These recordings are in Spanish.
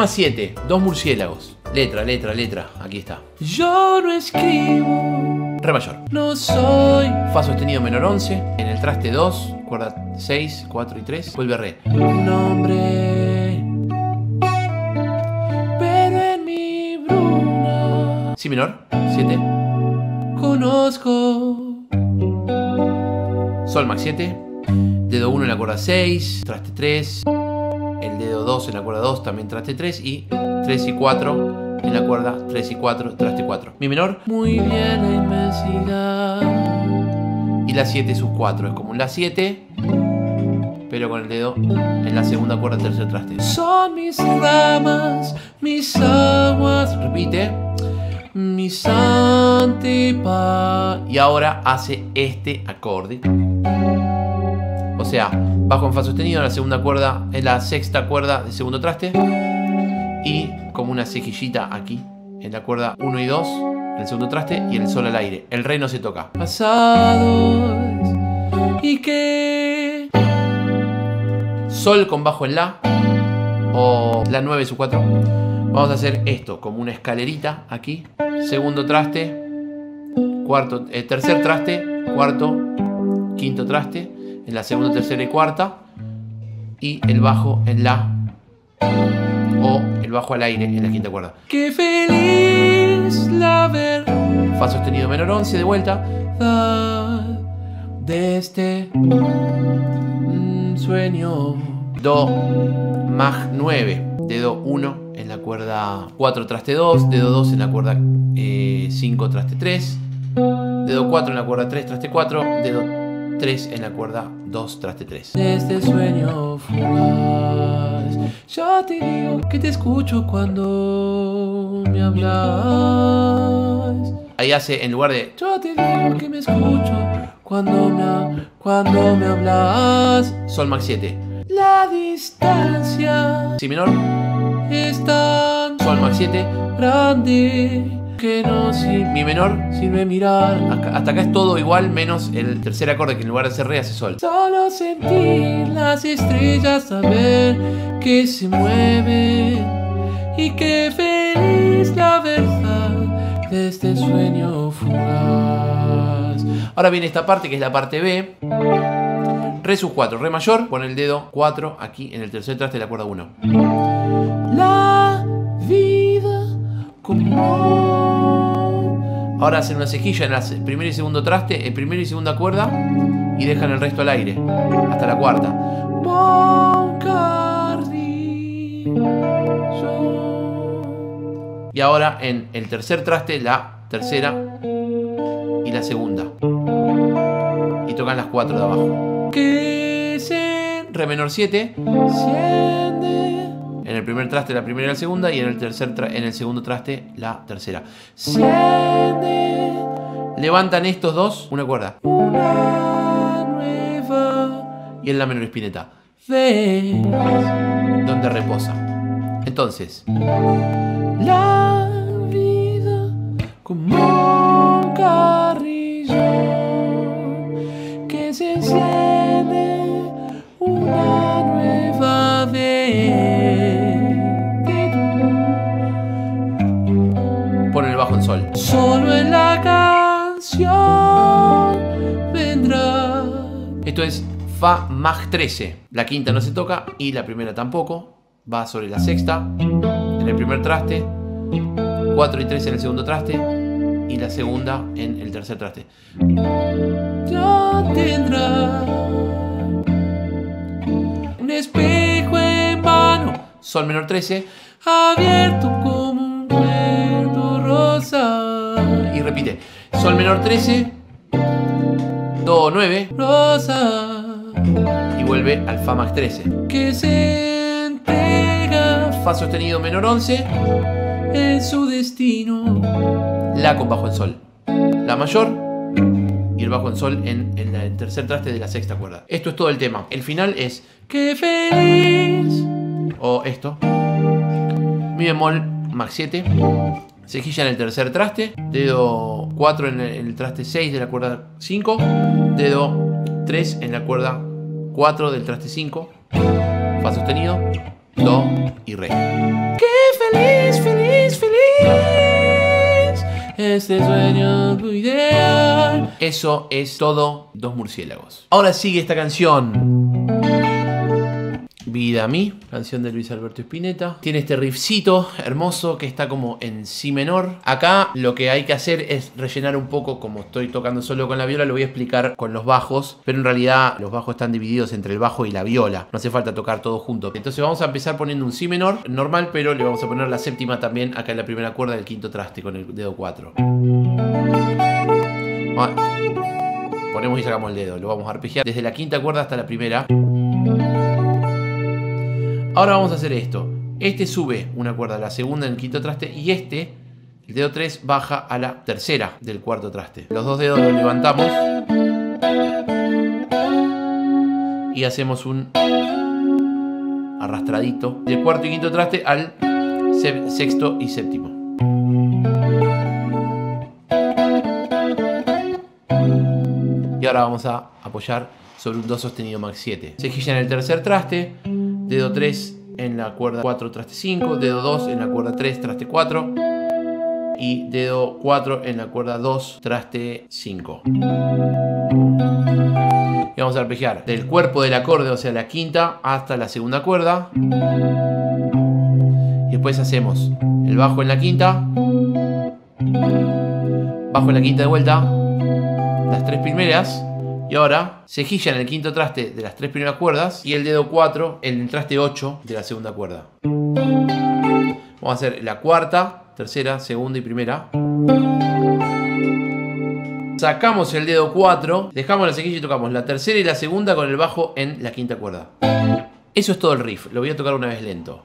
más 7, dos murciélagos. Letra, letra, letra. Aquí está. Yo no escribo, Re mayor. no soy Fa sostenido menor 11. En el traste 2, cuerda 6, 4 y 3. Vuelve re. un hombre, pero en mi bruna Si menor, 7. conozco Sol max 7. Dedo 1 en la cuerda 6. Traste 3. El dedo 2 en la cuerda 2, también traste 3. Y 3 y 4 en la cuerda 3 y 4, traste 4. Mi menor muy bien la inmensidad. y la 7 sus 4. Es como un la 7, pero con el dedo en la segunda cuerda, tercer traste. Son mis ramas, mis aguas, Repite. mis antipas. Y ahora hace este acorde. O sea, bajo en fa sostenido en la segunda cuerda, en la sexta cuerda del segundo traste. Y como una cejillita aquí, en la cuerda 1 y 2, en el segundo traste, y el sol al aire. El re no se toca. pasados y que Sol con bajo en la, o la 9 su 4. Vamos a hacer esto como una escalerita aquí. Segundo traste, cuarto, eh, tercer traste, cuarto, quinto traste, en la segunda, tercera y cuarta. Y el bajo en la, o el bajo al aire en la quinta cuerda. qué feliz la verdad Fa sostenido menor 11 de vuelta. de este mm, sueño. Do Mag 9, dedo 1 en la cuerda 4 traste 2, dedo 2 en la cuerda 5 traste 3, dedo 4 en la cuerda 3 traste 4, dedo 3 en la cuerda 2 traste 3. de este sueño fugaz. Yo te digo que te escucho cuando me hablas. Ahí hace en lugar de Yo te digo que me escucho cuando me, cuando me hablas. Sol Mag 7, La distancia Si menor, es tan Sol Mag 7, grande que no Mi menor, sirve mirar. hasta acá es todo igual menos el tercer acorde que en lugar de hacer re hace Sol. Solo sentir las estrellas, saber que se mueven y que feliz la verdad de este sueño fugaz. Ahora viene esta parte que es la parte B. Re sus 4, Re mayor, pon el dedo 4 aquí en el tercer traste de la cuerda 1. Ahora hacen una cejilla en el primer y segundo traste, en primera y segunda cuerda, y dejan el resto al aire, hasta la cuarta. Y ahora en el tercer traste, la tercera y la segunda. Y tocan las cuatro de abajo. Que se Re menor 7, enciende, en el primer traste la primera y la segunda, y en el, tercer en el segundo traste la tercera. Levantan estos dos una cuerda, una nueva y en la menor espineta, vez. donde reposa. Entonces, La vida como un carrillo que se enciende una Fa Mag 13. La quinta no se toca y la primera tampoco. Va sobre la sexta en el primer traste, 4 y 3 en el segundo traste y la segunda en el tercer traste. ya tendrá un espejo en mano Sol menor 13 abierto como un puerto rosa y repite. Sol menor 13, Do 9 rosa y vuelve al Fa Mag 13. que se entrega Fa sostenido menor 11, en su destino La con bajo en sol. La mayor y el bajo en sol en, en el tercer traste de la sexta cuerda. Esto es todo el tema. El final es que feliz o esto. Mi bemol max 7. Cejilla en el tercer traste. Dedo 4 en el, en el traste 6 de la cuerda 5. Dedo 3 en la cuerda 4 del traste 5, fa sostenido, do y re. ¡Qué feliz, feliz, feliz! Este sueño es ideal. Eso es todo, dos murciélagos. Ahora sigue esta canción. Vida a mí, canción de Luis Alberto Spinetta. Tiene este riffcito hermoso que está como en si menor. Acá lo que hay que hacer es rellenar un poco, como estoy tocando solo con la viola, lo voy a explicar con los bajos, pero en realidad los bajos están divididos entre el bajo y la viola. No hace falta tocar todo junto. Entonces vamos a empezar poniendo un si menor normal, pero le vamos a poner la séptima también acá en la primera cuerda del quinto traste con el dedo 4. Ponemos y sacamos el dedo, lo vamos a arpegiar desde la quinta cuerda hasta la primera. Ahora vamos a hacer esto. Este sube una cuerda a la segunda en quinto traste y este, el dedo 3, baja a la tercera del cuarto traste. Los dos dedos los levantamos y hacemos un arrastradito del cuarto y quinto traste al sexto y séptimo. Y ahora vamos a apoyar sobre un do sostenido max 7. Cejilla en el tercer traste, dedo 3 en la cuerda 4, traste 5, dedo 2 en la cuerda 3, traste 4 y dedo 4 en la cuerda 2, traste 5. Y vamos a arpegiar del cuerpo del acorde, o sea, la quinta, hasta la segunda cuerda. Y después hacemos el bajo en la quinta, bajo en la quinta de vuelta, las tres primeras, y ahora cejilla en el quinto traste de las tres primeras cuerdas y el dedo 4 en el traste 8 de la segunda cuerda. Vamos a hacer la cuarta, tercera, segunda y primera. Sacamos el dedo 4, dejamos la cejilla y tocamos la tercera y la segunda con el bajo en la quinta cuerda. Eso es todo el riff, lo voy a tocar una vez lento.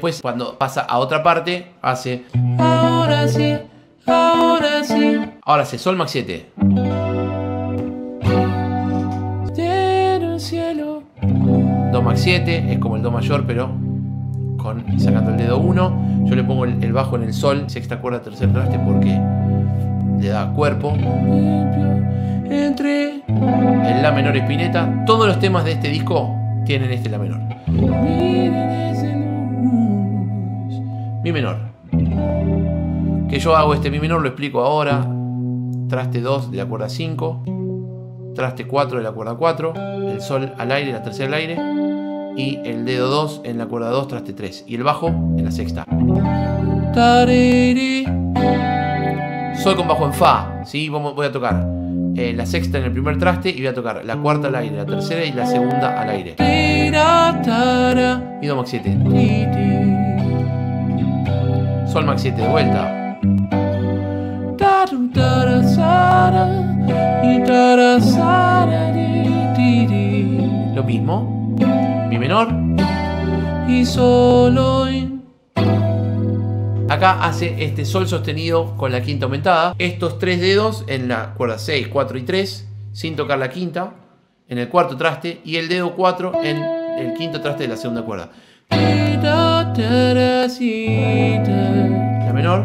Después cuando pasa a otra parte, hace... Ahora sí, ahora sí. Ahora hace Sol Max 7. cielo. Do Max 7, es como el Do mayor, pero con sacando el dedo 1. Yo le pongo el, el, bajo en el Sol, sexta cuerda, tercer traste, porque le da cuerpo. Entre el La menor espineta. Todos los temas de este disco tienen este La menor. Mi menor. Que yo hago este Mi menor, lo explico ahora. Traste 2 de la cuerda 5. Traste 4 de la cuerda 4. El sol al aire, la tercera al aire. Y el dedo 2 en la cuerda 2, traste 3. Y el bajo en la sexta. Sol con bajo en Fa. ¿sí? Voy a tocar eh, la sexta en el primer traste y voy a tocar la cuarta al aire, la tercera y la segunda al aire. Y Do Max 7. Sol Max 7 de vuelta. Lo mismo. Mi menor. Y solo Acá hace este sol sostenido con la quinta aumentada. Estos tres dedos en la cuerda 6, 4 y 3, sin tocar la quinta, en el cuarto traste, y el dedo 4 en el quinto traste de la segunda cuerda. La menor.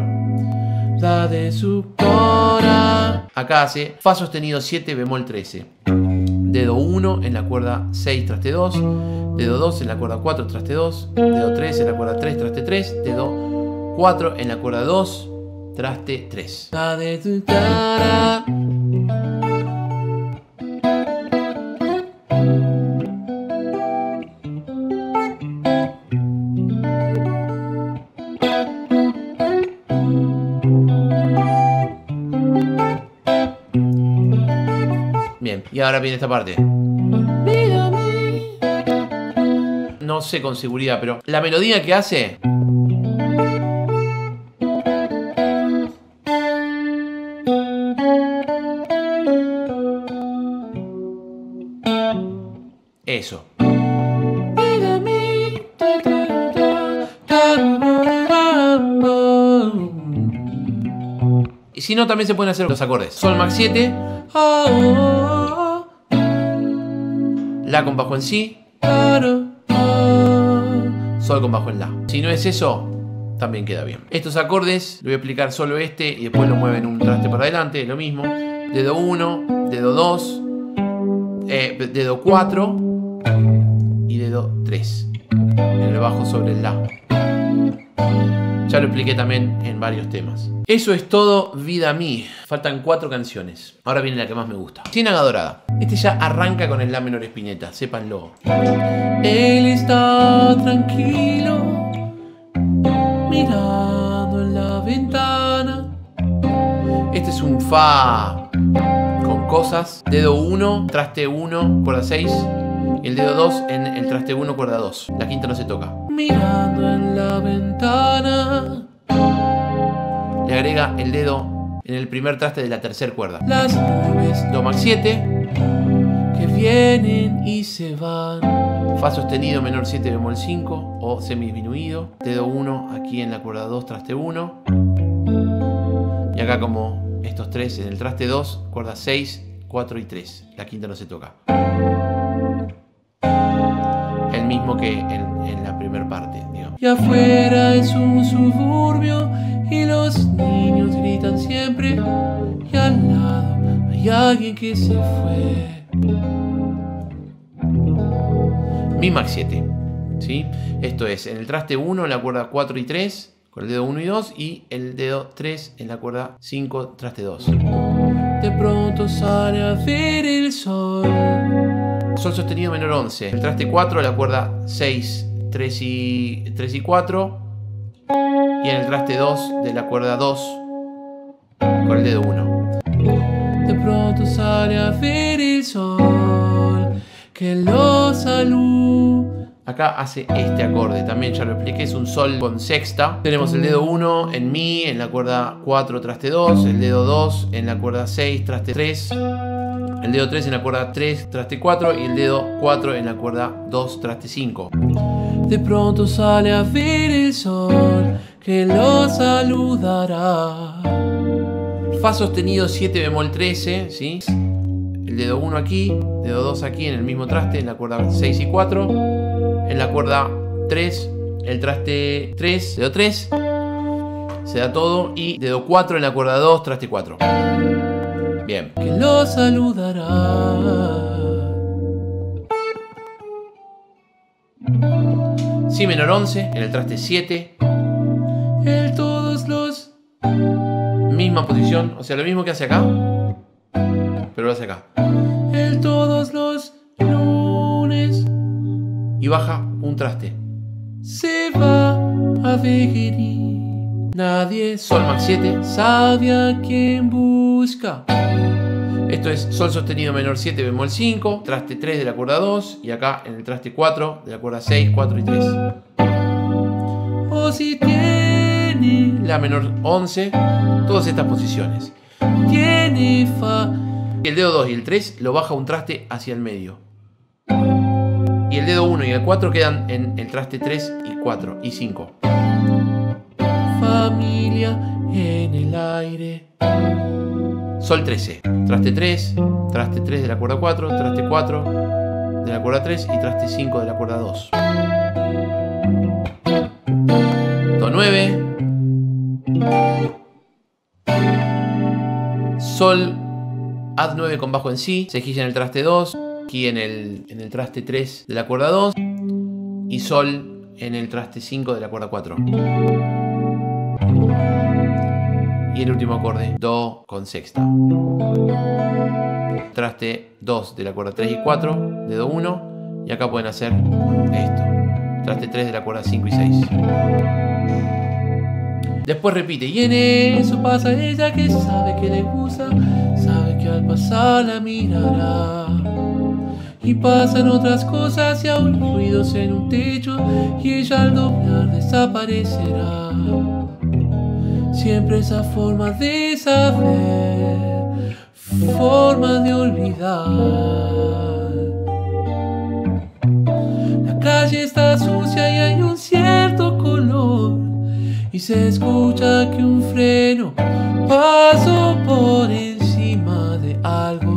La de su cora. Acá hace Fa sostenido 7, bemol 13. Dedo 1 en la cuerda 6, traste 2. Dedo 2 en la cuerda 4, traste 2. Dedo 3 en la cuerda 3, traste 3. Dedo 4 en la cuerda 2, traste 3. La de tu ahora viene esta parte. No sé con seguridad, pero la melodía que hace. Eso. Y si no, también se pueden hacer los acordes. Sol Max 7. La con bajo en Si. Sol con bajo en La. Si no es eso, también queda bien. Estos acordes, le voy a explicar solo este y después lo mueven un traste para adelante, lo mismo. Dedo 1, dedo 2, eh, dedo 4 y dedo 3. En el bajo sobre el La. Ya lo expliqué también en varios temas. Eso es todo, vida mí. Faltan cuatro canciones. Ahora viene la que más me gusta. Ciénaga Dorada. Este ya arranca con el La menor espineta, sépanlo. Él está tranquilo, mirando en la ventana. Este es un Fa con cosas. Dedo 1, traste 1, cuerda 6. Y el dedo 2 en el traste 1, cuerda 2. La quinta no se toca. Mirando en la ventana. Le agrega el dedo en el primer traste de la tercera cuerda. Las nubes Do max 7. que vienen y se van. Fa sostenido menor 7 bemol 5 o semidisminuido. Dedo 1 aquí en la cuerda 2, traste 1. Y acá como estos tres en el traste 2, cuerda 6, 4 y 3. La quinta no se toca. El mismo que en, primera parte, digamos. Y afuera es un suburbio y los niños gritan siempre. Y al lado hay alguien que se fue. Mi max 7. ¿sí? Esto es en el traste 1 en la cuerda 4 y 3 con el dedo 1 y 2 y el dedo 3 en la cuerda 5 traste 2. De pronto sale a ver el sol. Sol sostenido menor 11. El traste 4 la cuerda 6, 3 y, 3 y 4 y en el traste 2 de la cuerda 2 con el dedo 1. De pronto sale a ver el sol. Que lo. Acá hace este acorde, también ya lo expliqué, es un sol con sexta. Tenemos el dedo 1 en mi, en la cuerda 4, traste 2, el dedo 2 en la cuerda 6, traste 3, el dedo 3 en la cuerda 3, traste 4 y el dedo 4 en la cuerda 2, traste 5. De pronto sale a ver el sol. Que lo saludará. Fa sostenido 7 bemol 13, ¿sí? El dedo 1 aquí, dedo 2 aquí en el mismo traste, en la cuerda 6 y 4. En la cuerda 3, el traste 3, dedo 3. Se da todo. Y dedo 4 en la cuerda 2, traste 4. Bien. Que lo saludará. Si menor 11 en el traste 7. Él todos los. Misma posición, o sea, lo mismo que hace acá. Pero lo hace acá. Él todos los lunes. Y baja un traste. Se va a venir. Nadie Sol max 7. sabe a quién busca. Esto es Sol sostenido menor 7 bemol 5, traste 3 de la cuerda 2 y acá en el traste 4 de la cuerda 6, 4 y 3. O si tiene. La menor 11, todas estas posiciones. Tiene fa. El dedo 2 y el 3 lo baja un traste hacia el medio. Y el dedo 1 y el 4 quedan en el traste 3 y 4 y 5. Familia en el aire. Sol 13, traste 3, traste 3 de la cuerda 4, traste 4 de la cuerda 3 y traste 5 de la cuerda 2. Do 9. Sol Ad 9 con bajo en Si, cejilla en el traste 2, aquí en el, en el traste 3 de la cuerda 2 y Sol en el traste 5 de la cuerda 4. Y el último acorde, Do con sexta. Traste 2 de la cuerda 3 y 4, dedo 1. Y acá pueden hacer esto. Traste 3 de la cuerda 5 y 6. Después repite. Y en eso pasa ella que sabe que le gusta, sabe que al pasar la mirará. Y pasan otras cosas y aún ruidos en un techo, y ella al doblar desaparecerá. Siempre esa forma de saber, forma de olvidar. La calle está sucia y hay un cierto color. Y se escucha que un freno pasó por encima de algo.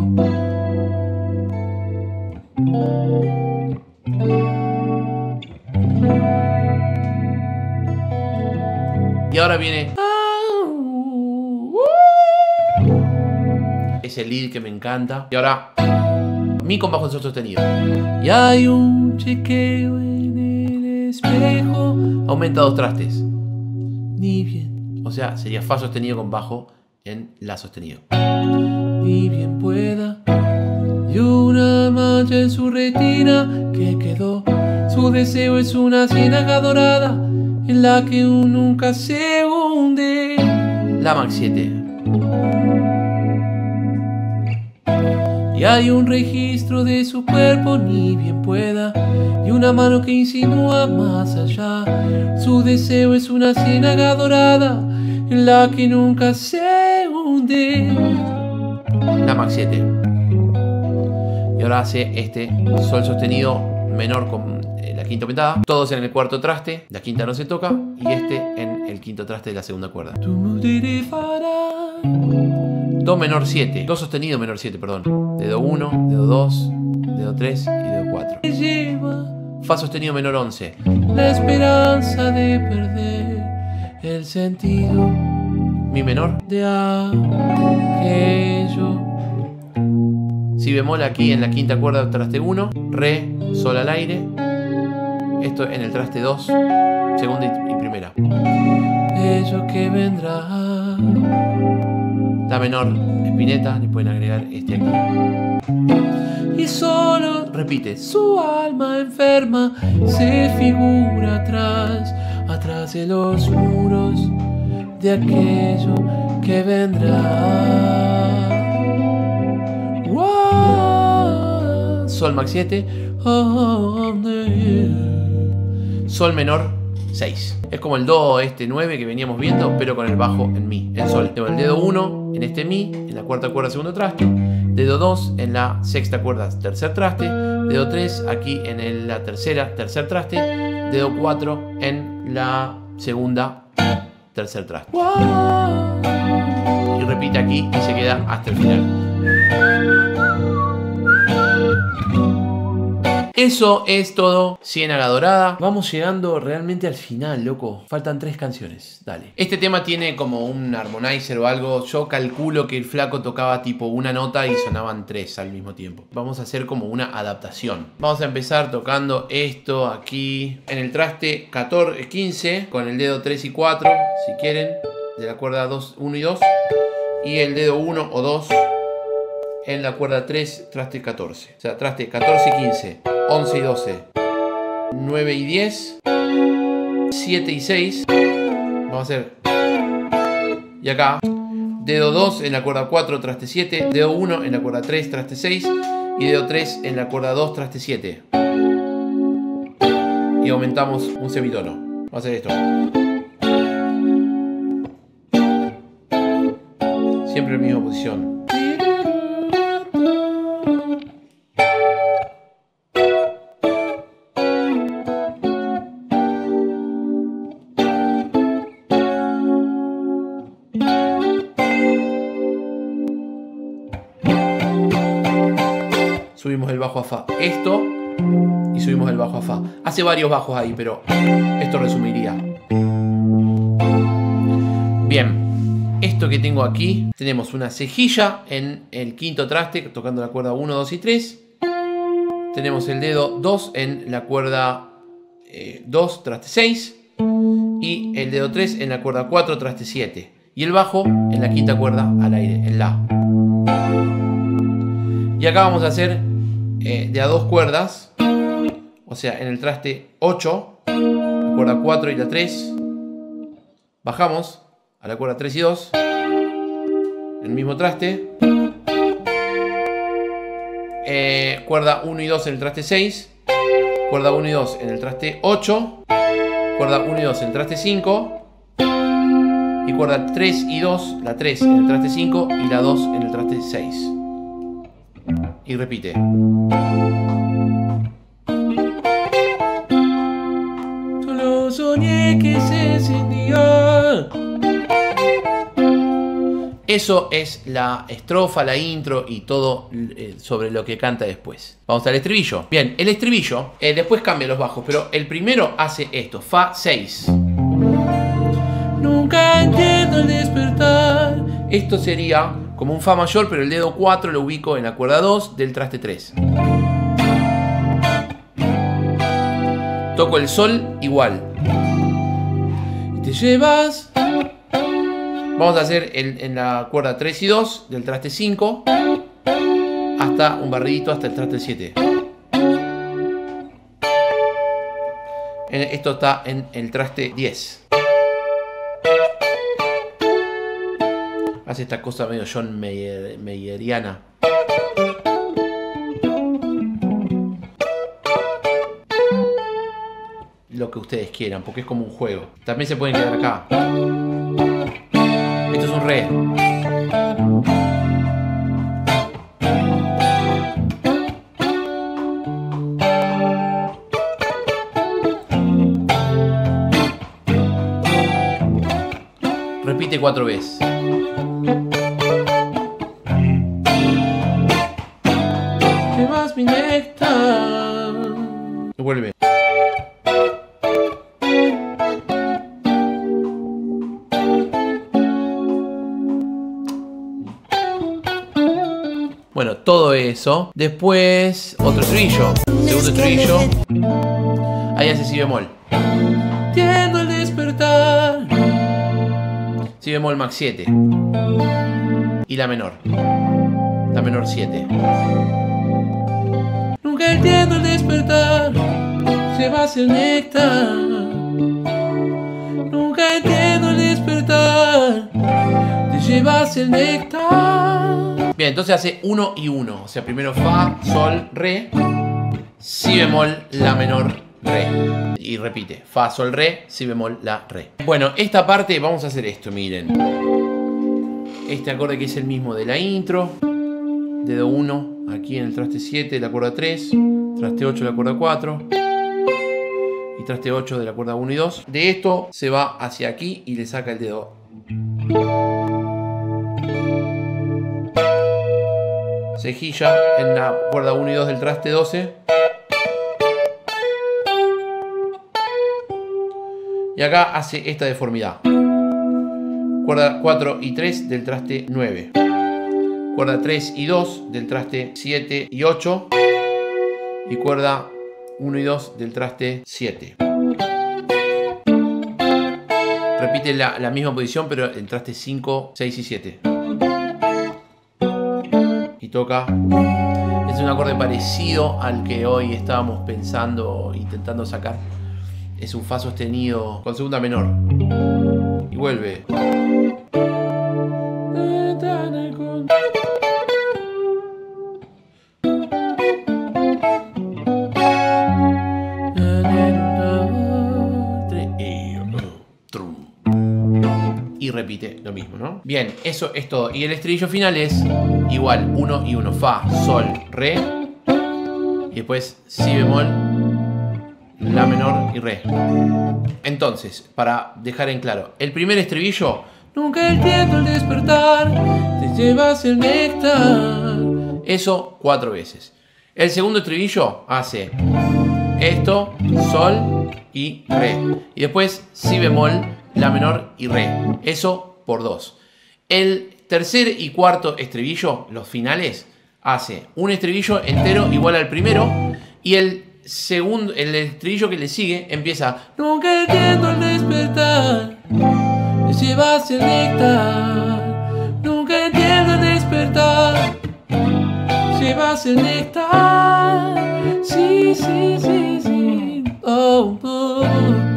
ahora viene... Ese lead que me encanta. Y ahora... Mi con bajo en sol sostenido. Y hay un chequeo en el espejo. Aumenta dos trastes. Ni bien, O sea, sería Fa sostenido con bajo en La sostenido. ni bien pueda. Y una mancha en su retina que quedó. Su deseo es una ciénaga dorada en la que nunca se hunde. La Max 7. Y hay un registro de su cuerpo, ni bien pueda, y una mano que insinúa más allá. Su deseo es una ciénaga dorada en la que nunca se hunde. La Max 7. Y ahora hace este Sol sostenido menor con eh, la quinta aumentada. Todos en el cuarto traste. La quinta no se toca. Y este en el quinto traste de la segunda cuerda. Do menor 7. Do sostenido menor 7, perdón. Dedo 1, dedo 2, dedo 3 y dedo 4. que lleva Fa sostenido menor 11. la esperanza de perder el sentido Mi menor. de aquello. Si bemol aquí en la quinta cuerda traste 1. Re, sol al aire. Esto en el traste 2, segunda y, y primera. Ello que vendrá. La menor, espineta, le pueden agregar este aquí. Y solo Repite. Su alma enferma se figura atrás, atrás de los muros de aquello que vendrá. Sol max 7. Oh, yeah. Sol menor 6. Es como el Do este 9 que veníamos viendo, pero con el bajo en Mi, en Sol. Tengo el dedo 1 en este Mi, en la cuarta cuerda segundo traste. Dedo 2 en la sexta cuerda tercer traste. Dedo 3 aquí en la tercera tercer traste. Dedo 4 en la segunda tercer traste. Y repite aquí y se queda hasta el final. Eso es todo, Ciénaga Dorada. Vamos llegando realmente al final, loco. Faltan tres canciones, dale. Este tema tiene como un harmonizer o algo. Yo calculo que el flaco tocaba tipo una nota y sonaban tres al mismo tiempo. Vamos a hacer como una adaptación. Vamos a empezar tocando esto aquí en el traste 14, 15 con el dedo 3 y 4, si quieren, de la cuerda 2, 1 y 2. Y el dedo 1 o 2 en la cuerda 3, traste 14. O sea, traste 14 y 15, 11 y 12, 9 y 10, 7 y 6. Vamos a hacer. Y acá, dedo 2 en la cuerda 4, traste 7, dedo 1 en la cuerda 3, traste 6, y dedo 3 en la cuerda 2, traste 7. Y aumentamos un semitono. Vamos a hacer esto. Siempre en misma posición. Hace varios bajos ahí, pero esto resumiría. Bien, esto que tengo aquí, tenemos una cejilla en el quinto traste, tocando la cuerda 1, 2 y 3. Tenemos el dedo 2 en la cuerda eh, 2, traste 6. Y el dedo 3 en la cuerda 4, traste 7. Y el bajo en la quinta cuerda al aire, en La. Y acá vamos a hacer eh, de a dos cuerdas. O sea, en el traste 8, la cuerda 4 y la 3. Bajamos a la cuerda 3 y 2. El mismo traste. Eh, cuerda 1 y 2 en el traste 6. Cuerda 1 y 2 en el traste 8. Cuerda 1 y 2 en el traste 5. Y cuerda 3 y 2, la 3 en el traste 5 y la 2 en el traste 6. Y repite. Que se encendía. Eso es la estrofa, la intro y todo eh, sobre lo que canta después. Vamos al estribillo. Bien, el estribillo eh, después cambia los bajos, pero el primero hace esto, Fa 6. Nunca entiendo el despertar. Esto sería como un Fa mayor, pero el dedo 4 lo ubico en la cuerda 2 del traste 3. Toco el Sol igual. Te llevas. Vamos a hacer el- en la cuerda 3 y 2 del traste 5 hasta un barridito hasta el traste 7. En- Esto está en el traste 10. Hace esta cosa medio John Mayer, Mayeriana. Lo que ustedes quieran, porque es como un juego. También se pueden quedar acá. Esto es un re. Repite cuatro veces. Todo eso. Después, otro estribillo. Segundo estribillo. Ahí hace si bemol. Entiendo el despertar. Si bemol max 7. Y la menor. La menor 7. Nunca entiendo el despertar. Llevas el néctar. Nunca entiendo el despertar. Te llevas el néctar. Bien, entonces hace 1 y 1. O sea, primero Fa, Sol, Re. Si bemol, La menor, Re. Y repite. Fa, Sol, Re. Si bemol, La, Re. Bueno, esta parte vamos a hacer esto, miren. Este acorde que es el mismo de la intro. Dedo 1 aquí en el traste 7 de la cuerda 3. Traste 8 de la cuerda 4. Y traste 8 de la cuerda 1 y 2. De esto se va hacia aquí y le saca el dedo cejilla en la cuerda 1 y 2 del traste 12. Y acá hace esta deformidad. Cuerda 4 y 3 del traste 9. Cuerda 3 y 2 del traste 7 y 8. Y cuerda 1 y 2 del traste 7. Repite la, la misma posición, pero en traste 5, 6 y 7 toca. Es un acorde parecido al que hoy estábamos pensando, intentando sacar. Es un Fa sostenido con segunda menor. Y vuelve. Repite lo mismo, ¿no? Bien, eso es todo. Y el estribillo final es igual, 1 y 1. Fa, Sol, Re. Y después Si bemol, La menor y Re. Entonces, para dejar en claro, el primer estribillo, Nunca entiendo el despertar. Te llevas el néctar. eso cuatro veces. El segundo estribillo hace esto, Sol y Re. Y después Si bemol, La menor y Re. Eso por dos. El tercer y cuarto estribillo, los finales, hace un estribillo entero igual al primero. Y el segundo, el estribillo que le sigue empieza Nunca entiendo el despertar. Llevas el néctar. Nunca entiendo el despertar. Llevas el néctar. Sí, sí, sí, sí. Oh, oh.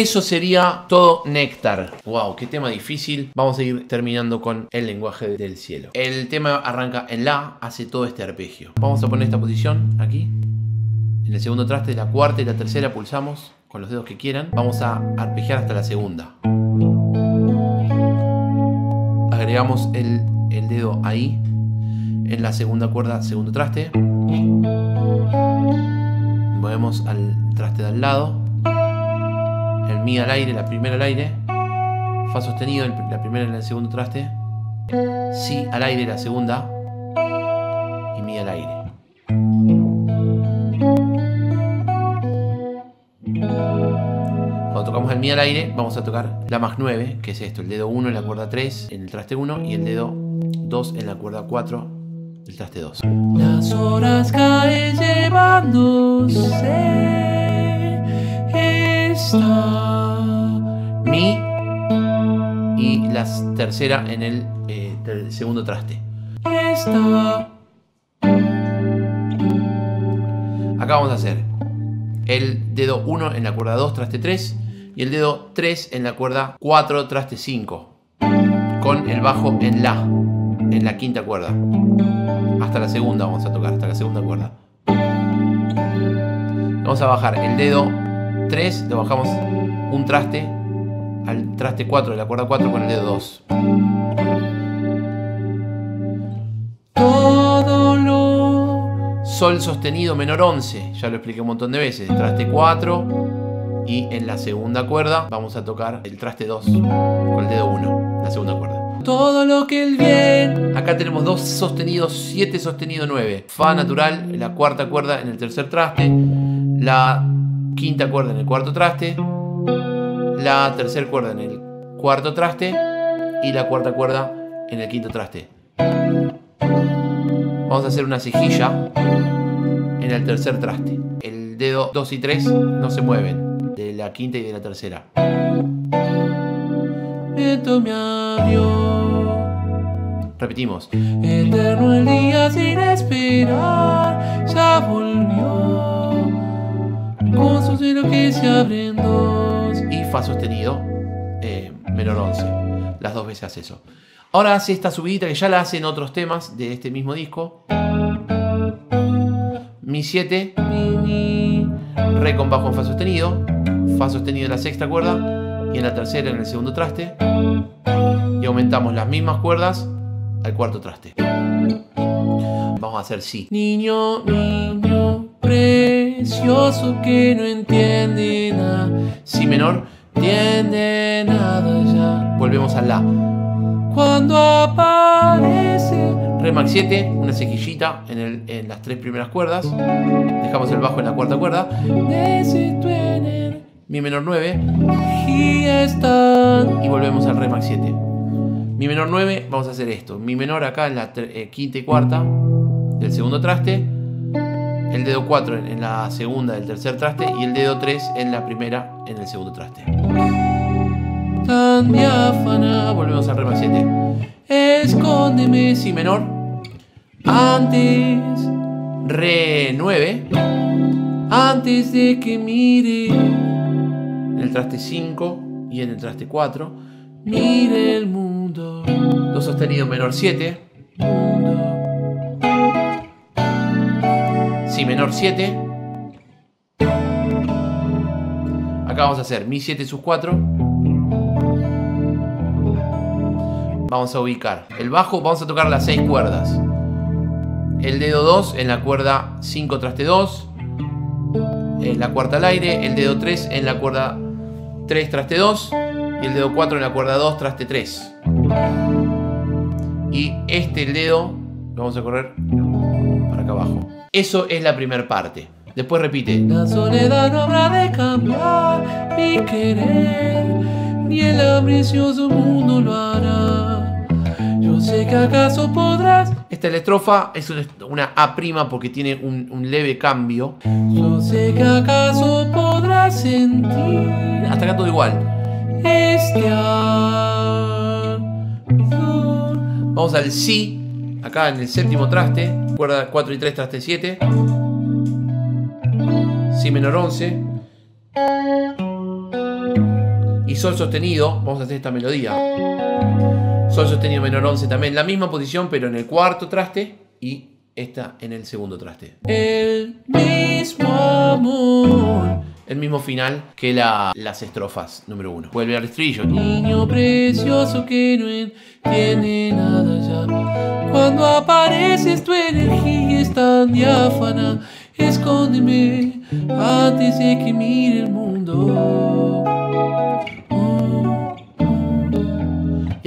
Eso sería todo néctar. Wow, qué tema difícil. Vamos a ir terminando con el lenguaje del cielo. El tema arranca en la, hace todo este arpegio. Vamos a poner esta posición aquí. En el segundo traste, la cuarta y la tercera pulsamos con los dedos que quieran. Vamos a arpegiar hasta la segunda. Agregamos el, el dedo ahí, en la segunda cuerda, segundo traste. Movemos al traste de al lado. El mi al aire, la primera al aire. Fa sostenido, la primera en el segundo traste. Si al aire la segunda. Y Mi al aire. Cuando tocamos el Mi al aire, vamos a tocar la más 9, que es esto, el dedo 1 en la cuerda 3 en el traste 1 y el dedo 2 en la cuerda 4 del traste 2. Las horas caen llevándose Mi y la tercera en el, eh, segundo traste. Acá vamos a hacer el dedo 1 en la cuerda 2, traste 3, y el dedo 3 en la cuerda 4, traste 5, con el bajo en La, en la quinta cuerda. Hasta la segunda vamos a tocar, hasta la segunda cuerda. Vamos a bajar el dedo 3, le bajamos un traste al traste 4 de la cuerda 4 con el dedo 2. Todo lo Sol sostenido menor 11, ya lo expliqué un montón de veces, traste 4 y en la segunda cuerda vamos a tocar el traste 2 con el dedo 1, la segunda cuerda. Todo lo que el bien. Acá tenemos dos sostenidos, 7 sostenido 9. Fa natural, la cuarta cuerda en el tercer traste, la quinta cuerda en el cuarto traste, la tercera cuerda en el cuarto traste y la cuarta cuerda en el quinto traste. Vamos a hacer una cejilla en el tercer traste. El dedo 2 y 3 no se mueven de la quinta y de la tercera. Viento me. Repetimos. Eterno el día sin esperar, ya volvió. Con su cielo que se abren dos. Y Fa sostenido, eh, menor 11. Las dos veces hace eso. Ahora hace esta subidita que ya la hacen otros temas de este mismo disco. Mi 7, Mi, Re con bajo en Fa sostenido, Fa sostenido en la sexta cuerda y en la tercera en el segundo traste. Y aumentamos las mismas cuerdas al cuarto traste. Vamos a hacer Si. Niño, niño, precioso que no entiende nada. Si menor, Entiende nada ya. volvemos al La. Cuando aparece. Re max 7, una cejillita en, el- en las tres primeras cuerdas. Dejamos el bajo en la cuarta cuerda. Mi menor 9 Y volvemos al Re max 7. Mi menor 9, vamos a hacer esto. Mi menor acá en la eh, quinta y cuarta del segundo traste. El dedo 4 en, la segunda del tercer traste. Y el dedo 3 en la primera en el segundo traste. Tan diáfana. Volvemos al Re max 7. Escóndeme. Si menor, Antes. Re 9 Antes de que mire. en el traste 5 y en el traste 4. Mire el mundo. Do sostenido menor 7. Mundo. Si menor 7. Acá vamos a hacer Mi 7 sus 4. Vamos a ubicar el bajo, vamos a tocar las 6 cuerdas. El dedo 2 en la cuerda 5 traste 2. En la cuarta al aire. El dedo 3 en la cuerda 3 traste 2. Y el dedo 4 en la cuerda 2 traste 3. Y este el dedo lo vamos a correr para acá abajo. Eso es la primera parte. Después repite. La soledad no habrá de cambiar mi querer, ni el ambicioso mundo lo hará. Yo sé que acaso podrás, Esta es la estrofa es una, A' porque tiene un, un leve cambio. yo sé que acaso podrás sentir Hasta acá todo igual. este. Vamos al Si, acá en el séptimo traste. Cuerda 4 y 3, traste 7. Si menor 11. Y Sol sostenido. Vamos a hacer esta melodía. Sol sostenido menor 11 también. La misma posición, pero en el cuarto traste. Y esta en el segundo traste. El mismo amor, El mismo final que la- las estrofas número 1. Vuelve al estribillo. niño precioso que no entiende nada ya. Cuando apareces tu energía es tan diáfana, escóndeme antes de que mire el mundo. Oh.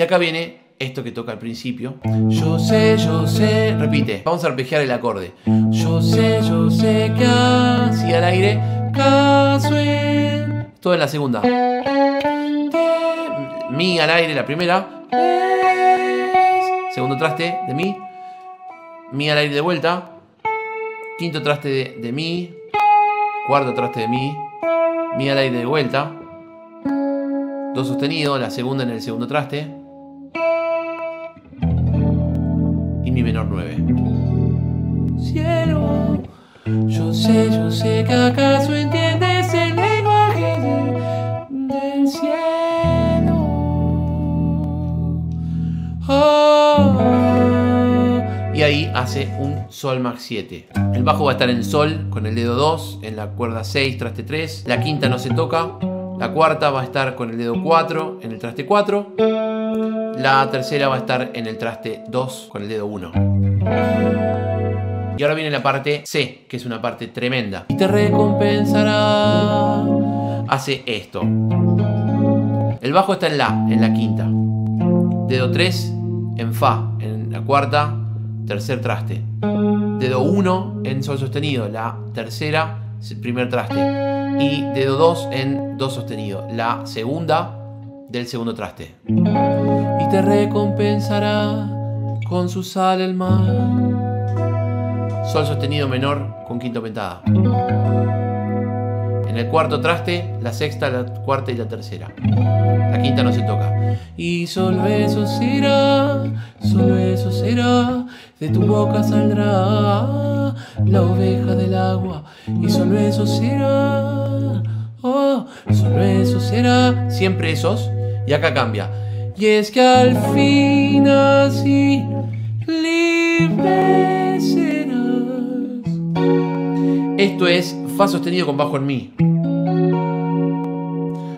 acá viene esto que toca al principio. Yo sé, yo sé. Repite, vamos a arpegiar el acorde. Yo sé, yo sé que así al aire. Caso en. Todo en la segunda. Mi al aire, la primera. Segundo traste de mi. Mi al aire de vuelta. Quinto traste de, de mi. Cuarto traste de mi. Mi al aire de vuelta. Do sostenido, la segunda en el segundo traste. Y mi menor 9. Cielo, yo sé, yo sé que acaso entiendes el lenguaje de- del cielo. Oh, hace un Sol Max 7. El bajo va a estar en Sol con el dedo 2, en la cuerda 6, traste 3. La quinta no se toca. La cuarta va a estar con el dedo 4 en el traste 4. La tercera va a estar en el traste 2 con el dedo 1. Y ahora viene la parte C, que es una parte tremenda. y te recompensará. Hace esto. El bajo está en La, en la quinta. Dedo 3 en Fa, en la cuarta, tercer traste. Dedo 1 en Sol sostenido, la tercera, primer traste. Y dedo 2 en Do sostenido, la segunda del segundo traste. y te recompensará con su sal el mar. Sol sostenido menor con quinto pentada. En el cuarto traste, la sexta, la cuarta y la tercera. La quinta no se toca. Y solo eso será, solo eso será, de tu boca saldrá la oveja del agua. Y solo eso será, oh, solo eso será. Siempre esos. Y acá cambia. Y es que al fin así libre serás. Esto es Fa sostenido con bajo en Mi.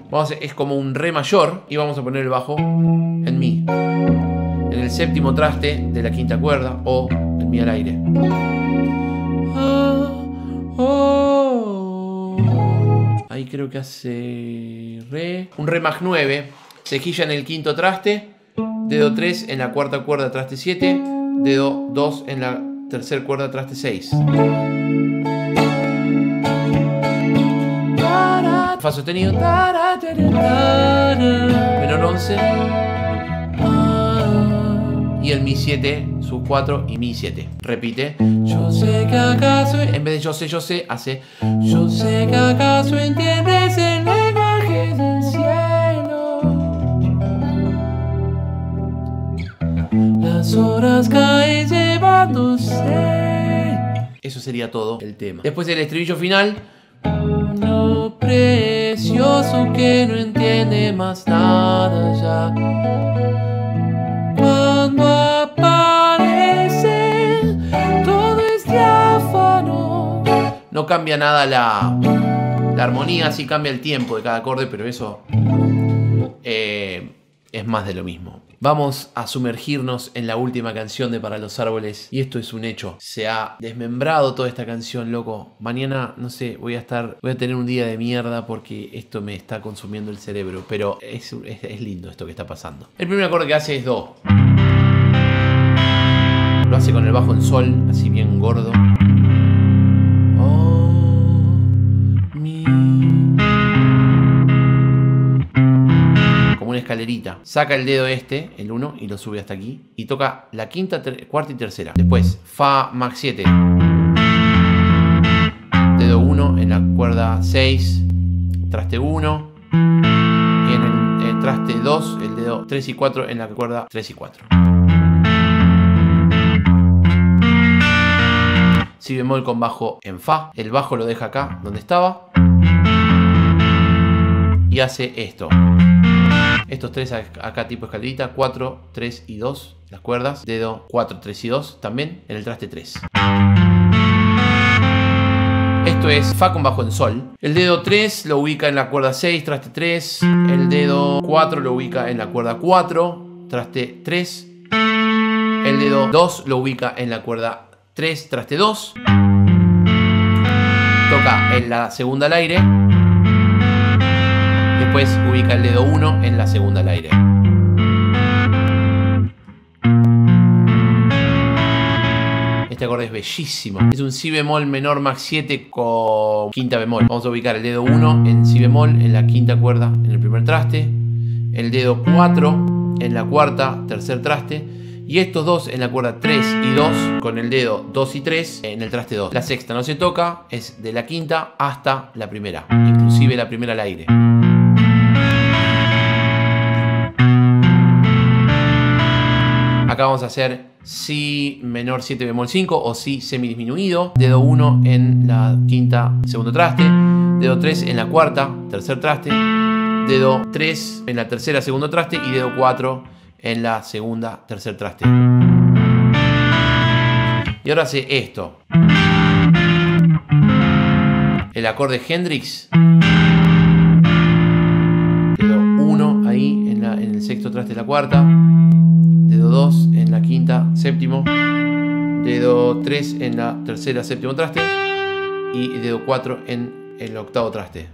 Vamos es como un Re mayor y vamos a poner el bajo en Mi. En el séptimo traste de la quinta cuerda o en Mi al aire. Ah, oh. Ahí creo que hace Re. Un Re más 9. Cejilla en el quinto traste. Dedo 3 en la cuarta cuerda, traste 7. Dedo 2 en la tercera cuerda, traste 6. Fa sostenido. Menor 11. Y el Mi 7, Su 4 y Mi 7. Repite. Yo sé que acaso, En vez de yo sé, yo sé, hace. yo sé que acaso entiendes el lenguaje del cielo. Las horas caen llevándose Eso sería todo el tema. Después el estribillo final. Precioso que no entiende más nada ya. Cuando aparece, todo es diáfano. No cambia nada la, la armonía, sí cambia el tiempo de cada acorde, pero eso eh, es más de lo mismo. Vamos a sumergirnos en la última canción de Para los Árboles. Y esto es un hecho. Se ha desmembrado toda esta canción, loco. Mañana, no sé, voy a estar. Voy a tener un día de mierda porque esto me está consumiendo el cerebro. Pero es, es- lindo esto que está pasando. El primer acorde que hace es Do. Lo hace con el bajo en sol, así bien gordo. Saca el dedo este, el 1, y lo sube hasta aquí. Y toca la quinta, cuarta y tercera. Después, Fa Max 7. Dedo 1 en la cuerda 6, traste 1. Y en el, el traste 2, el dedo 3 y 4 en la cuerda 3 y 4. Si bemol con bajo en Fa. El bajo lo deja acá, donde estaba. Y hace esto. Estos tres ac- acá tipo escalerita, 4, 3 y 2, las cuerdas, dedo 4, 3 y 2 también en el traste 3. Esto es Fa con bajo en Sol. El dedo 3 lo ubica en la cuerda 6, traste 3. El dedo 4 lo ubica en la cuerda 4, traste 3. El dedo 2 lo ubica en la cuerda 3, traste 2. Toca en la segunda al aire después ubica el dedo 1 en la segunda al aire. Este acorde es bellísimo. Es un si bemol menor max 7 con quinta bemol. Vamos a ubicar el dedo 1 en si bemol en la quinta cuerda en el primer traste. El dedo 4 en la cuarta, tercer traste. Y estos dos en la cuerda 3 y 2 con el dedo 2 y 3 en el traste 2. La sexta no se toca, es de la quinta hasta la primera, inclusive la primera al aire. Acá vamos a hacer Si menor 7 bemol 5 o Si semidisminuido. Dedo 1 en la quinta, segundo traste. Dedo 3 en la cuarta, tercer traste. Dedo 3 en la tercera, segundo traste. Y dedo 4 en la segunda, tercer traste. Y ahora hace esto. El acorde Hendrix. Dedo 1 ahí en el sexto traste de la cuarta dedo 2 en la quinta, séptimo, dedo 3 en la tercera, séptimo traste y dedo 4 en el octavo traste.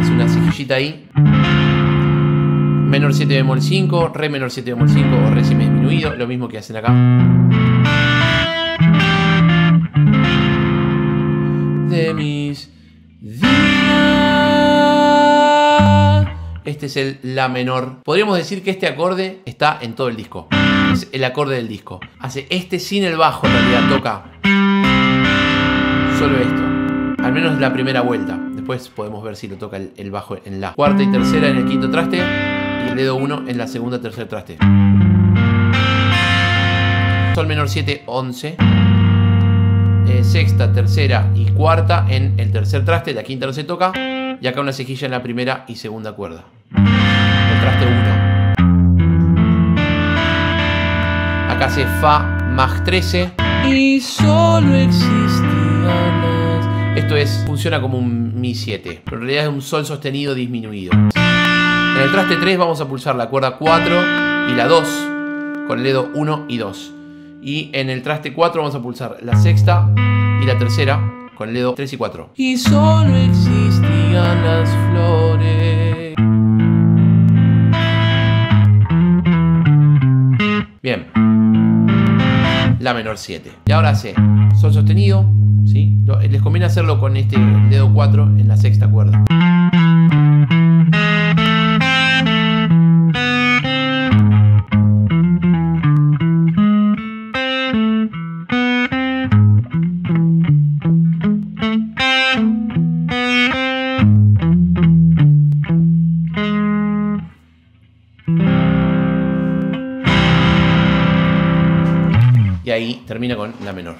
Hace una cejillita ahí. Menor 7 bemol 5, re menor 7 bemol 5 o re disminuido, lo mismo que hacen acá. De mis Este es el La menor. Podríamos decir que este acorde está en todo el disco. Es el acorde del disco. Hace este sin el bajo, en realidad toca solo esto. Al menos la primera vuelta. Después podemos ver si lo toca el, bajo en la cuarta y tercera en el quinto traste y el dedo 1 en la segunda tercer traste. Sol menor 7, 11. Eh, sexta, tercera y cuarta en el tercer traste. La quinta no se toca. Y acá una cejilla en la primera y segunda cuerda. El traste 1. Acá hace Fa más 13. Y solo existían Esto es, funciona como un Mi 7, pero en realidad es un Sol sostenido disminuido. En el traste 3 vamos a pulsar la cuerda 4 y la 2 con el dedo 1 y 2. Y en el traste 4 vamos a pulsar la sexta y la tercera con el dedo 3 y 4. Y solo las flores. Bien. La menor 7. Y ahora C. Sol sostenido. ¿sí? Les conviene hacerlo con este dedo 4 en la sexta cuerda. Termina con la menor.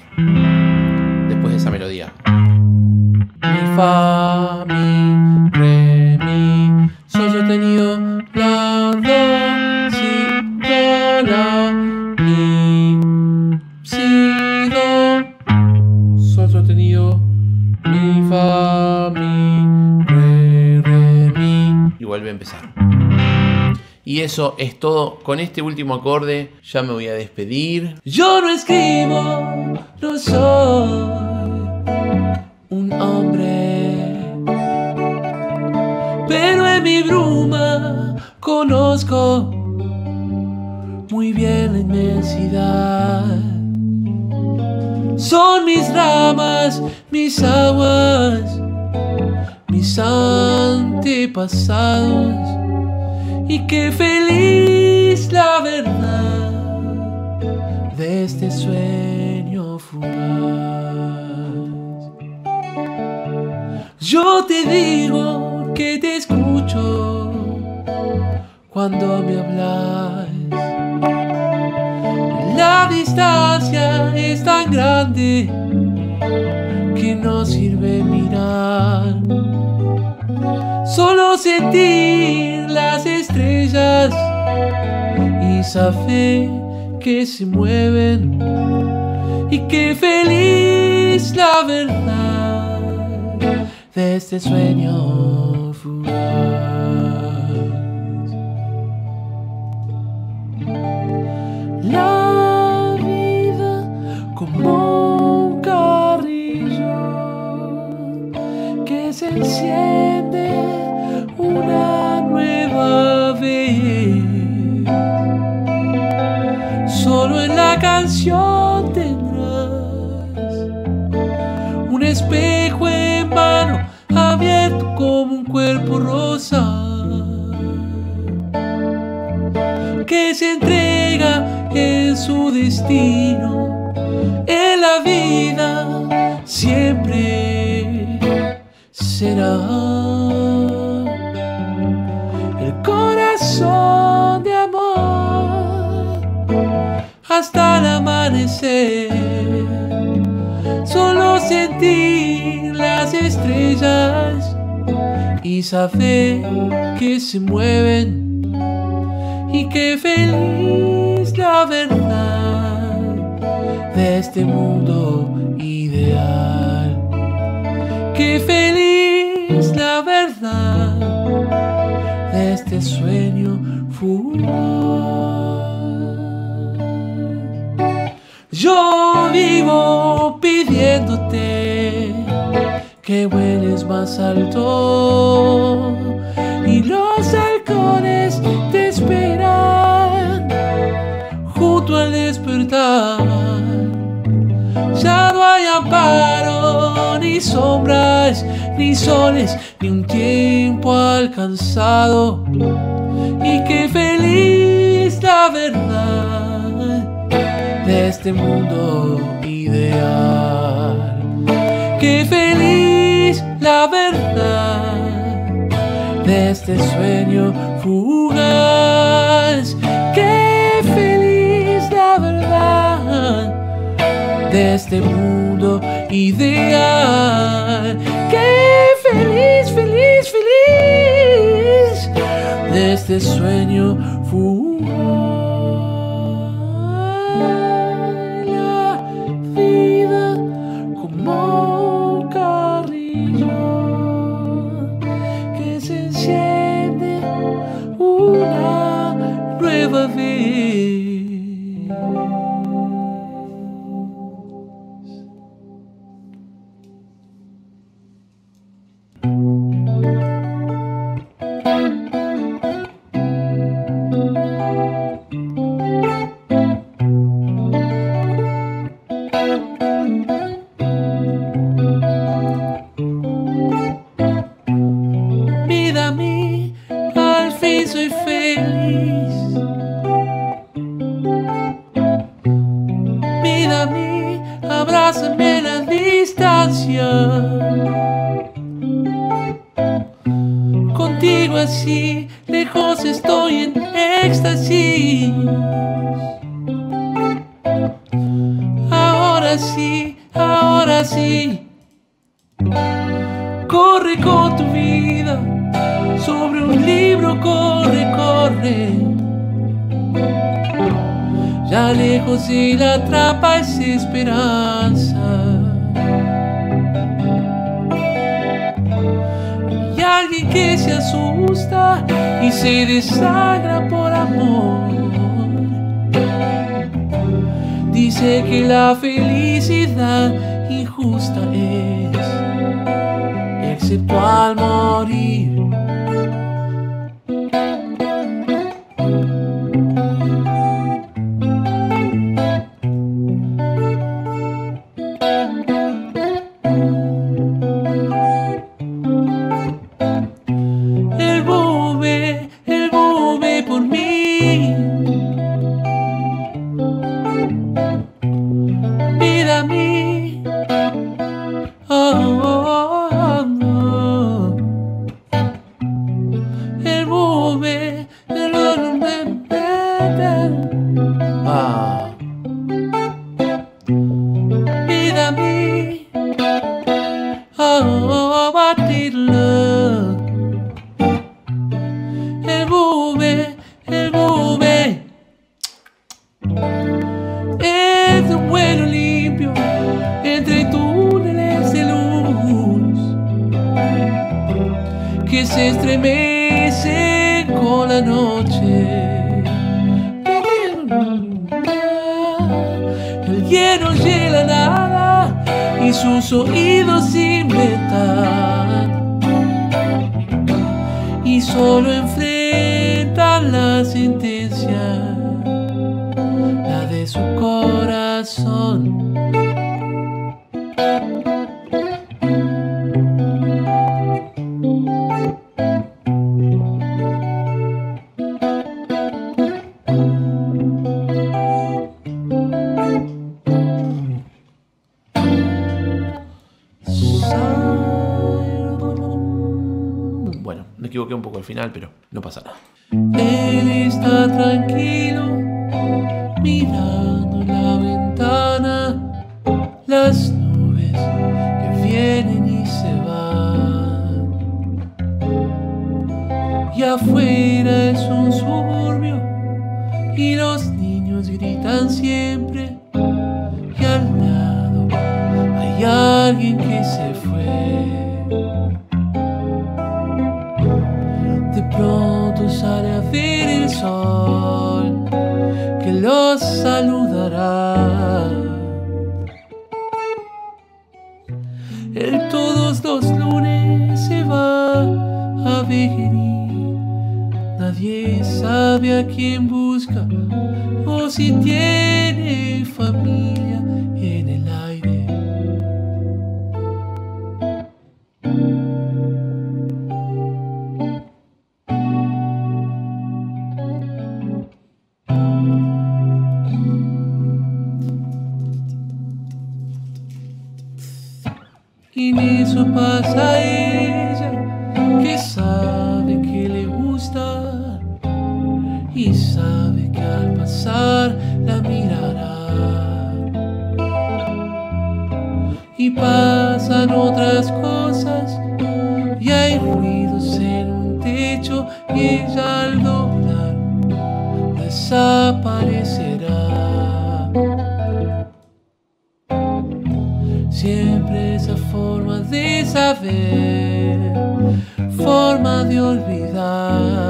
Eso es todo. Con este último acorde ya me voy a despedir. Yo no escribo, no soy un hombre. Pero en mi bruma conozco muy bien la inmensidad. Son mis ramas, mis aguas, mis antepasados y qué feliz la verdad de este sueño fugaz. Yo te digo que te escucho cuando me hablas. La distancia es tan grande que no sirve mirar. Solo sentir las estrellas y saber que se mueven y que feliz la verdad de este sueño fugaz. canción tendrás. Un espejo en mano abierto como un cuerpo rosa que se entrega en su destino en la vida siempre será. El corazón hasta el amanecer. Solo sentir las estrellas y saber que se mueven y que feliz la verdad de este mundo que vueles más alto y los halcones te esperan junto al despertar. Ya no hay amparo, ni sombras, ni soles, ni un tiempo alcanzado. Y qué feliz la verdad de este mundo ideal. Qué feliz la verdad de este sueño fugaz. Qué feliz la verdad de este mundo ideal. Qué feliz, feliz, feliz de este sueño fugaz. Abrázame la distancia. Contigo así, lejos estoy en éxtasis. Ahora sí, ahora sí. Corre con tu vida sobre un libro, corre, corre. Ya lejos y la atrapa es esperanza. Y alguien que se asusta y se desangra por amor. Dice que la felicidad injusta es excepto al morir. Sus oídos inventan y solo enfrentan la sentencia, la de su corazón. final, pero y sabe que al pasar la mirará. Y pasan otras cosas y hay ruidos en un techo y ella al doblar desaparecerá. Siempre esa forma de saber, forma de olvidar.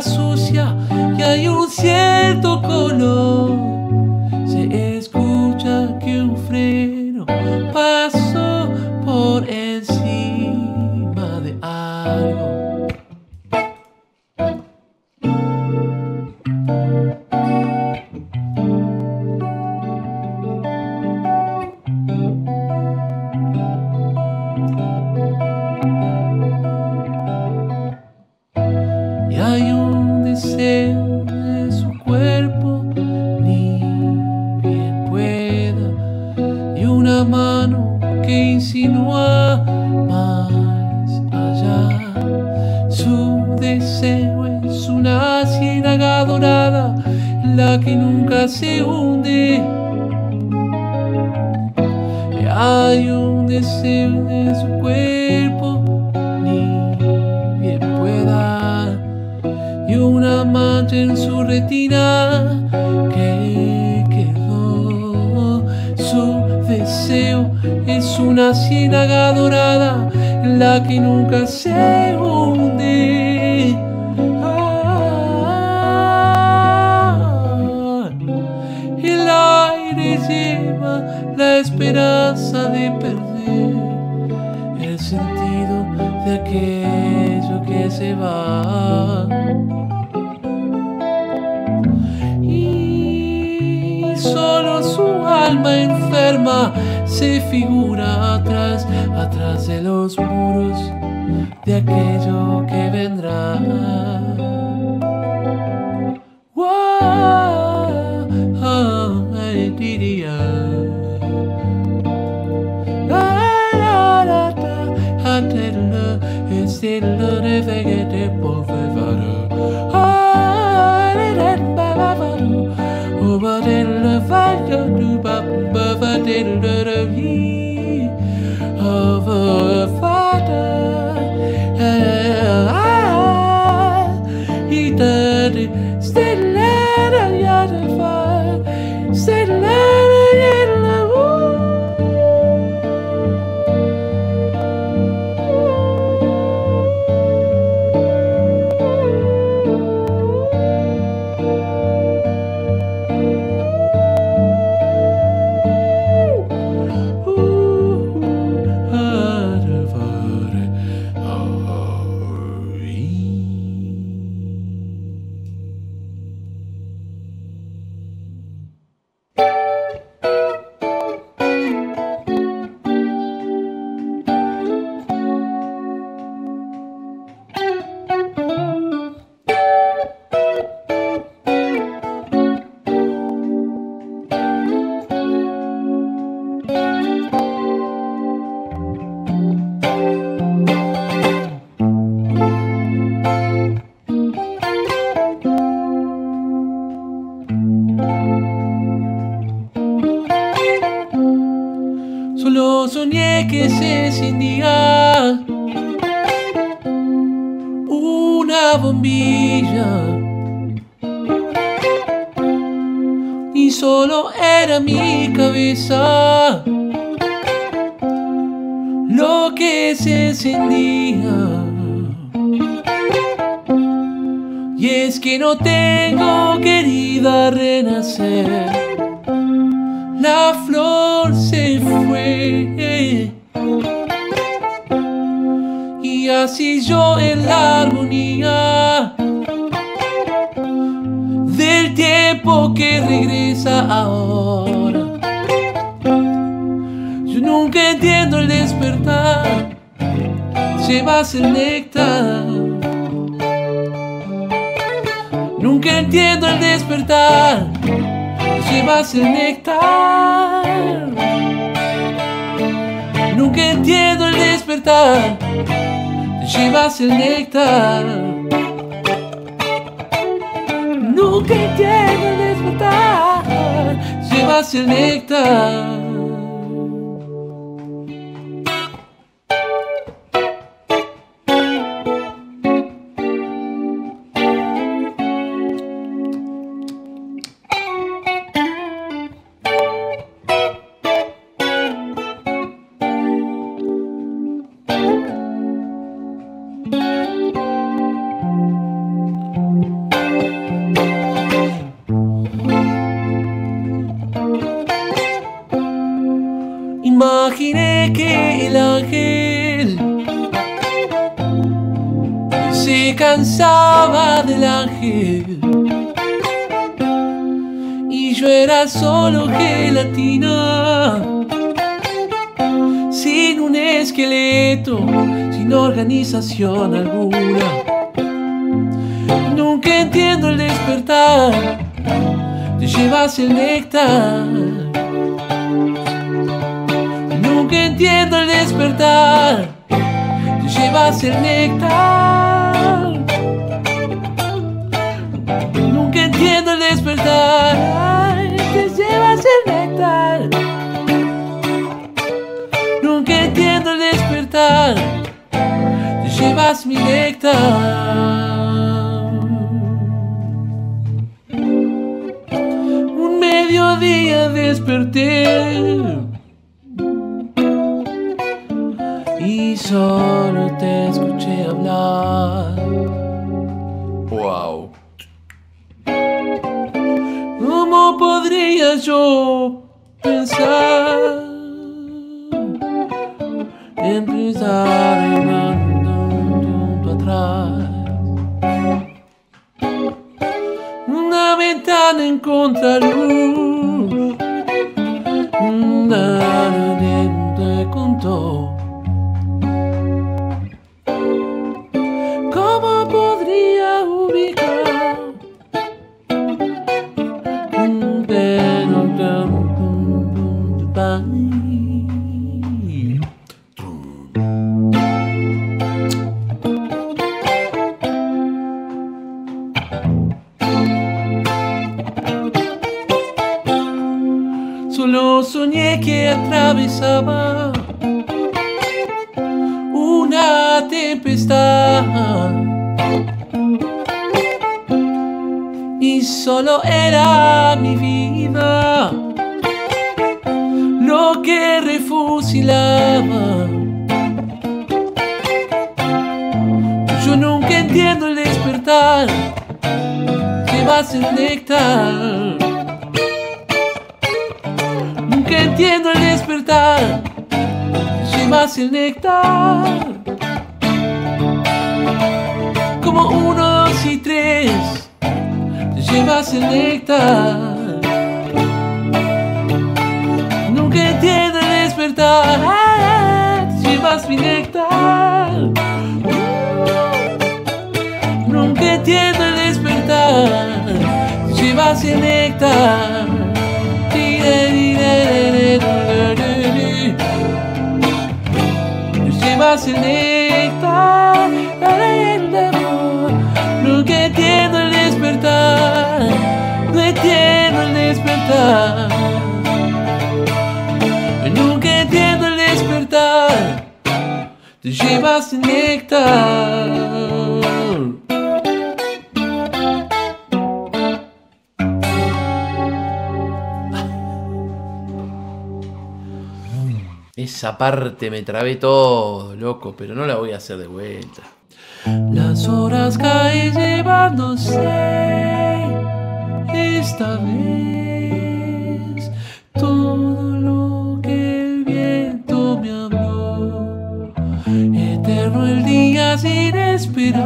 sucia y hay un cierto color. sentido de aquello que se va. Y solo su alma enferma se figura atrás, atrás de los muros de aquello que vendrá. Encendía una bombilla y solo era mi cabeza lo que se encendía. Y es que no tengo querida renacer. La flor se fue. Y así yo en la armonía del tiempo que regresa ahora. Yo nunca entiendo el despertar. Llevas el néctar. Nunca entiendo el despertar. Llevas el néctar. Nunca entiendo el despertar. Llevas el néctar. Nunca entiendo el despertar. Llevas el néctar. Gelatina sin un esqueleto, sin organización alguna. Nunca entiendo el despertar, te llevas el néctar. Nunca entiendo el despertar, te llevas el néctar. Nunca entiendo el despertar, te llevas mi néctar. Un mediodía desperté y solo te escuché hablar. Wow. ¿Cómo podría yo pensar en pensar un punto atrás? Una ventana en contraluz. Nadie te contó. ¿Cómo atravesaba una tempestad y solo era mi vida lo que refusilaba. Yo nunca entiendo el despertar, llevas el néctar. Nunca entiendo el despertar, llevas el néctar. Como uno, dos y tres, llevas el néctar. Nunca entiendo el despertar, ah, llevas mi néctar. Nunca entiendo el despertar, llevas el néctar. Llevas el néctar, nunca entiendo el despertar, no entiendo el despertar, nunca entiendo el despertar, te llevas néctar. Esa parte me trabé todo, loco, pero no la voy a hacer de vuelta. Las horas caen llevándose esta vez todo lo que el viento me habló. Eterno el día sin esperar,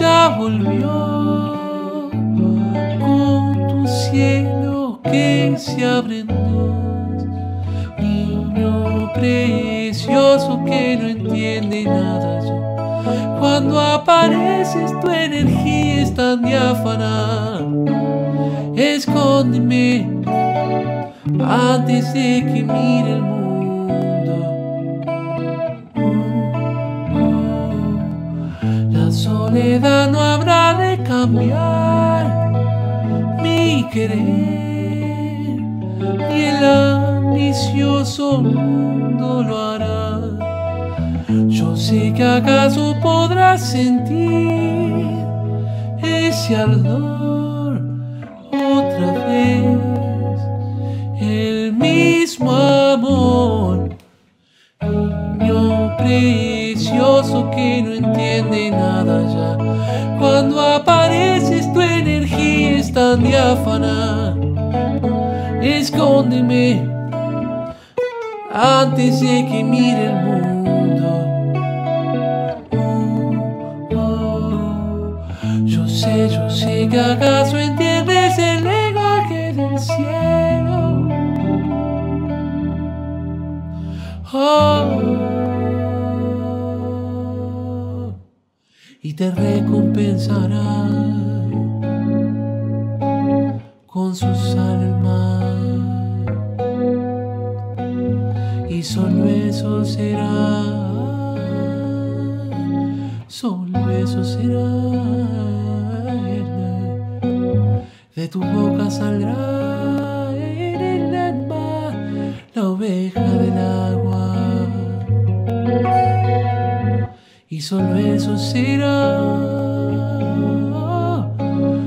ya volvió con tu cielo que se dos. Precioso que no entiende nada. Cuando apareces tu energía es tan diáfana. Escóndeme antes de que mire el mundo. La soledad no habrá de cambiar mi querer y el ambicioso mundo lo hará. Yo sé que acaso podrás sentir ese ardor otra vez, el mismo amor, niño precioso que no entiende nada ya. Cuando apareces tu energía es tan diáfana, escóndeme antes de que mire el mundo. Yo sé, yo sé que acaso entiendes el lenguaje del cielo. Oh, y te recompensará con su sal el mar. Solo eso será, solo eso será. De tu boca saldrá en el alma la oveja del agua. Y solo eso será,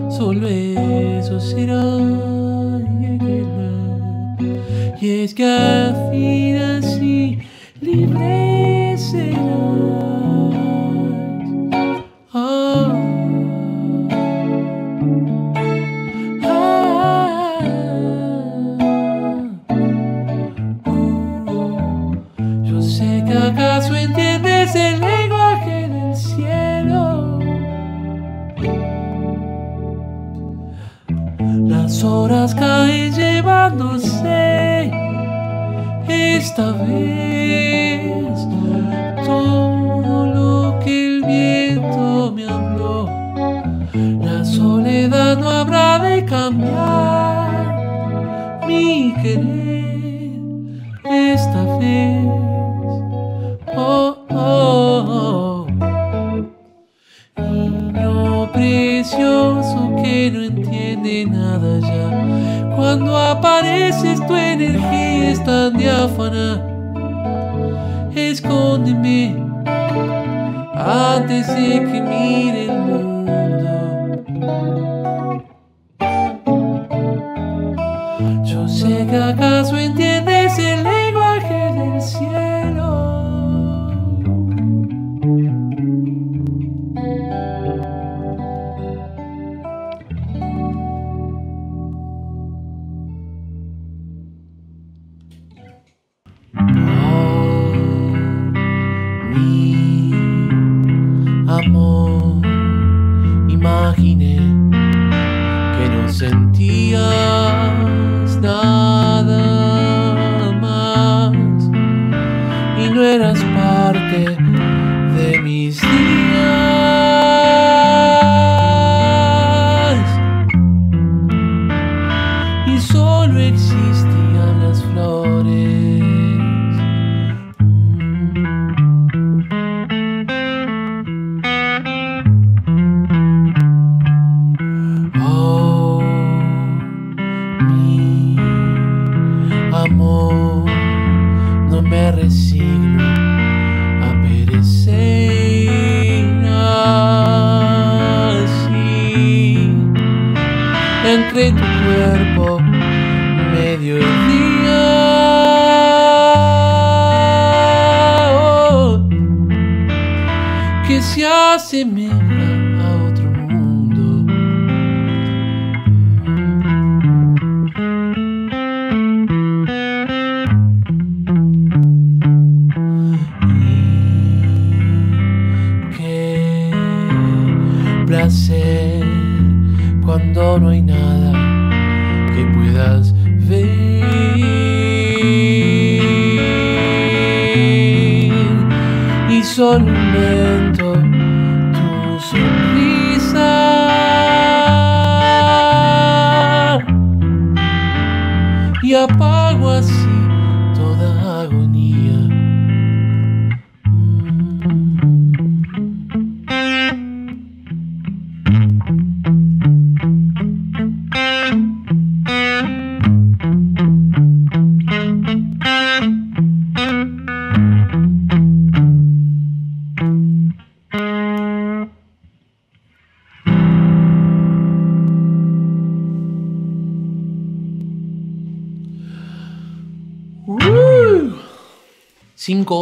solo eso será. Y es que al fin así libre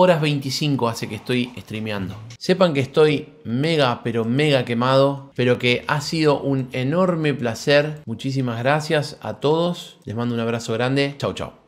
horas 25 hace que estoy streameando. Sepan que estoy mega, pero mega quemado, pero que ha sido un enorme placer. Muchísimas gracias a todos. Les mando un abrazo grande. Chau, chau.